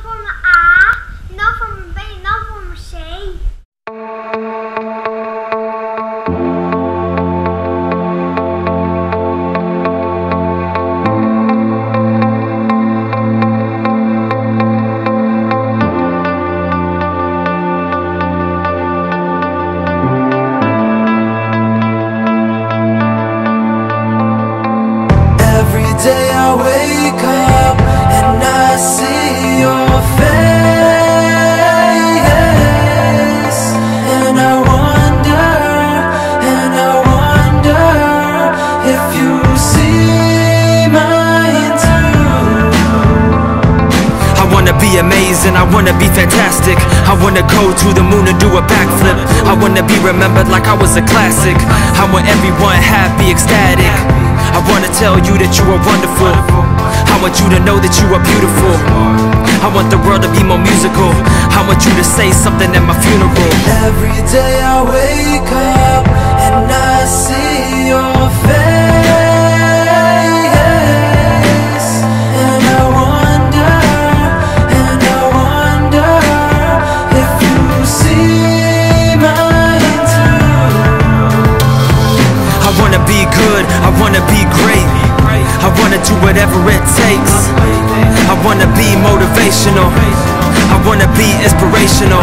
from A, not from not from day I wake up amazing, I wanna be fantastic. I wanna go to the moon and do a backflip. I wanna be remembered like I was a classic. I want everyone happy, ecstatic. I wanna tell you that you are wonderful. I want you to know that you are beautiful. I want the world to be more musical. I want you to say something at my funeral. Every day I wake up and I see wanna be great. I wanna do whatever it takes. I wanna be motivational. I wanna be inspirational.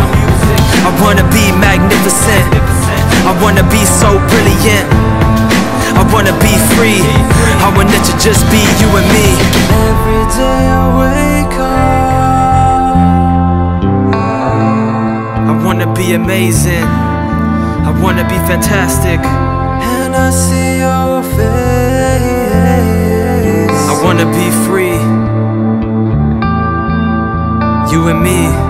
I wanna be magnificent. I wanna be so brilliant. I wanna be free. I want it to just be you and me. Every day I wake up. I wanna be amazing. I wanna be fantastic. And I see your face and me